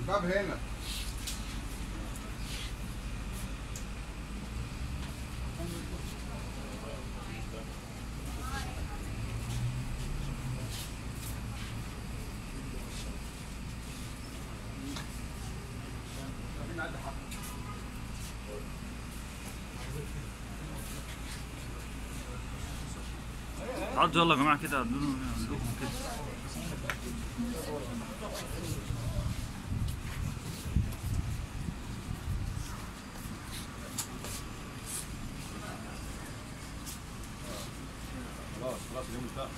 الباب هنا. عدوا يلا يا جماعة كده عدوا كده Podemos dar?